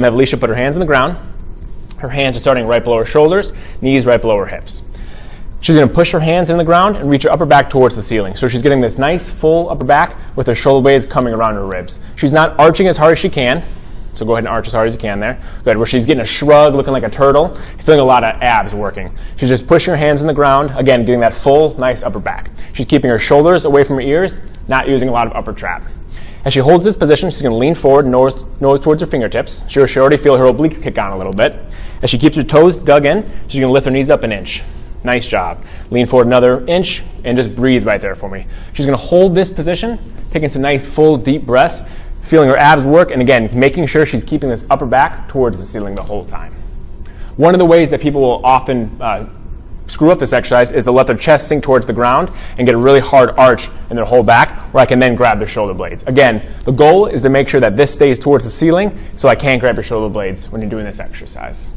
I'm have Alicia put her hands on the ground. Her hands are starting right below her shoulders, knees right below her hips. She's going to push her hands in the ground and reach her upper back towards the ceiling. So she's getting this nice full upper back with her shoulder blades coming around her ribs. She's not arching as hard as she can. So go ahead and arch as hard as you can there. Good. Where she's getting a shrug, looking like a turtle, feeling a lot of abs working. She's just pushing her hands in the ground, again, getting that full, nice upper back. She's keeping her shoulders away from her ears, not using a lot of upper trap. As she holds this position, she's going to lean forward, nose, nose towards her fingertips. She'll, she already feel her obliques kick on a little bit. As she keeps her toes dug in, she's going to lift her knees up an inch. Nice job. Lean forward another inch and just breathe right there for me. She's going to hold this position, taking some nice full deep breaths, feeling her abs work, and again, making sure she's keeping this upper back towards the ceiling the whole time. One of the ways that people will often uh, screw up this exercise is to let their chest sink towards the ground and get a really hard arch in their whole back where I can then grab their shoulder blades. Again, the goal is to make sure that this stays towards the ceiling so I can't grab your shoulder blades when you're doing this exercise.